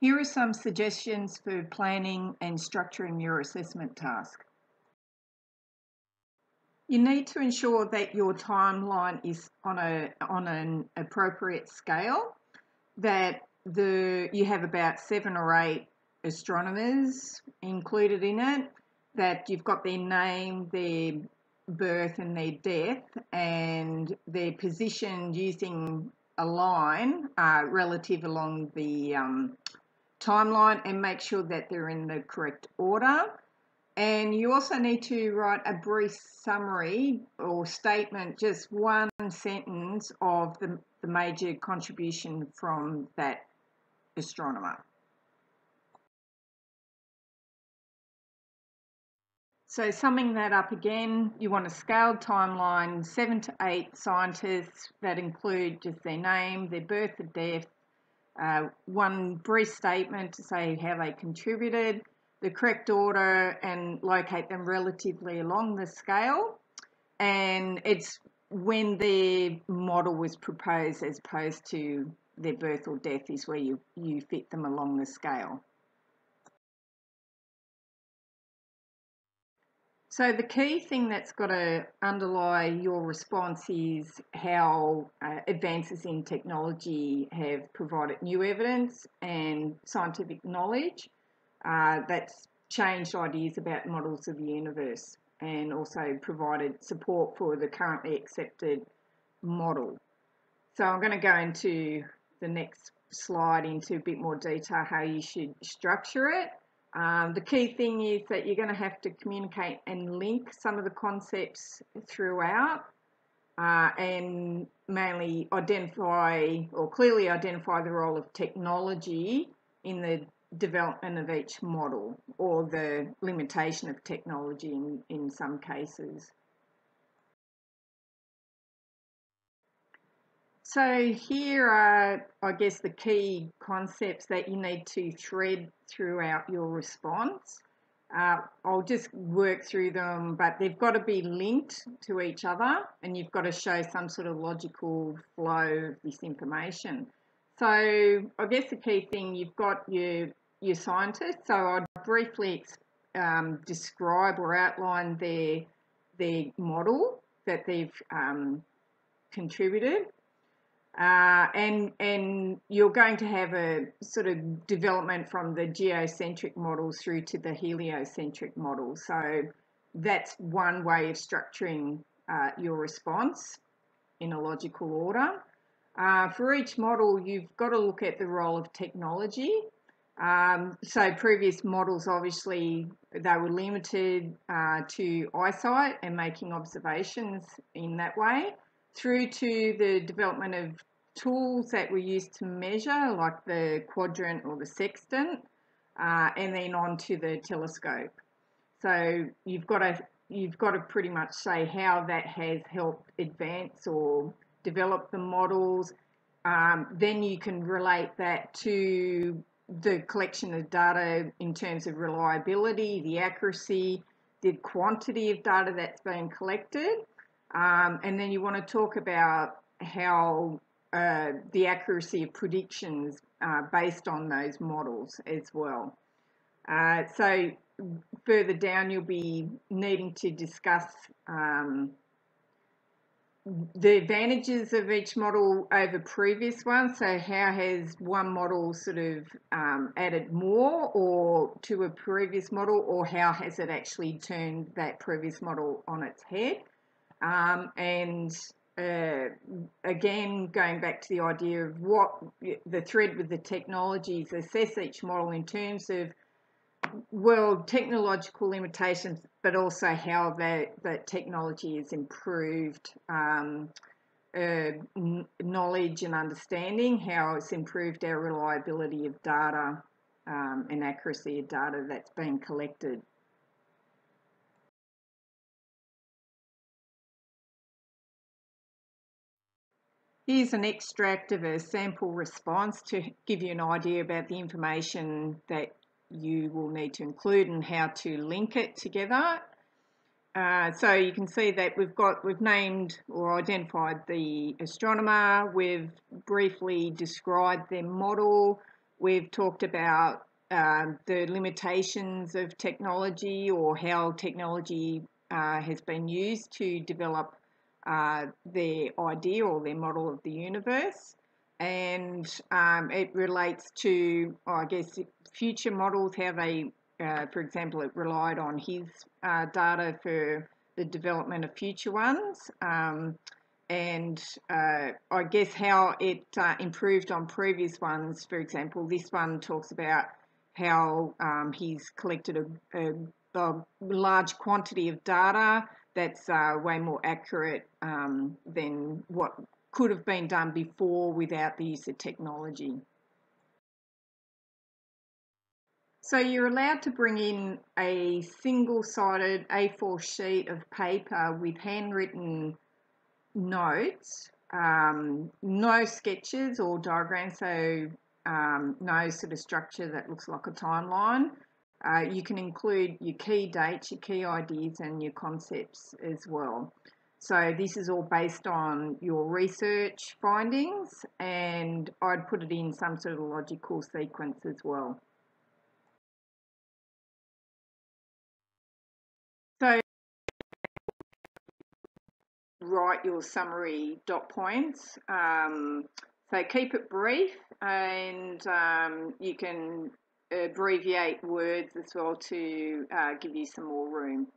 Here are some suggestions for planning and structuring your assessment task. You need to ensure that your timeline is on a on an appropriate scale, that the you have about seven or eight astronomers included in it, that you've got their name, their birth and their death, and they're positioned using a line uh, relative along the um, timeline and make sure that they're in the correct order. And you also need to write a brief summary or statement, just one sentence of the, the major contribution from that astronomer. So summing that up again, you want a scaled timeline, seven to eight scientists that include just their name, their birth and death, uh, one brief statement to say how they contributed, the correct order and locate them relatively along the scale. And it's when their model was proposed as opposed to their birth or death is where you, you fit them along the scale. So the key thing that's got to underlie your response is how uh, advances in technology have provided new evidence and scientific knowledge uh, that's changed ideas about models of the universe and also provided support for the currently accepted model. So I'm going to go into the next slide into a bit more detail how you should structure it. Um, the key thing is that you're going to have to communicate and link some of the concepts throughout uh, and mainly identify or clearly identify the role of technology in the development of each model or the limitation of technology in, in some cases. So here are, I guess, the key concepts that you need to thread throughout your response. Uh, I'll just work through them, but they've got to be linked to each other and you've got to show some sort of logical flow of this information. So I guess the key thing, you've got your, your scientists, so I'd briefly um, describe or outline their, their model that they've um, contributed uh, and and you're going to have a sort of development from the geocentric model through to the heliocentric model. So that's one way of structuring uh, your response in a logical order. Uh, for each model, you've got to look at the role of technology. Um, so previous models, obviously, they were limited uh, to eyesight and making observations in that way through to the development of tools that were used to measure, like the quadrant or the sextant, uh, and then on to the telescope. So you've got to you've got to pretty much say how that has helped advance or develop the models. Um, then you can relate that to the collection of data in terms of reliability, the accuracy, the quantity of data that's being collected. Um, and then you want to talk about how uh, the accuracy of predictions uh, based on those models as well. Uh, so further down you'll be needing to discuss um, the advantages of each model over previous ones. So how has one model sort of um, added more or to a previous model or how has it actually turned that previous model on its head? Um, and uh, again, going back to the idea of what the thread with the technologies, assess each model in terms of, well, technological limitations, but also how that, that technology has improved um, uh, knowledge and understanding, how it's improved our reliability of data um, and accuracy of data that's been collected. Here's an extract of a sample response to give you an idea about the information that you will need to include and how to link it together. Uh, so you can see that we've got we've named or identified the astronomer, we've briefly described their model, We've talked about um, the limitations of technology or how technology uh, has been used to develop uh, their idea or their model of the universe. And um, it relates to, I guess, future models, how they, uh, for example, it relied on his uh, data for the development of future ones. Um, and uh, I guess how it uh, improved on previous ones. For example, this one talks about how um, he's collected a, a, a, large quantity of data that's uh, way more accurate um, than what could have been done before without the use of technology. So you're allowed to bring in a single-sided A4 sheet of paper with handwritten notes, um, no sketches or diagrams, so um, no sort of structure that looks like a timeline. Uh, you can include your key dates, your key ideas, and your concepts as well. So this is all based on your research findings, and I'd put it in some sort of logical sequence as well. So write your summary dot points. Um, so keep it brief and um, you can abbreviate words as well to uh, give you some more room.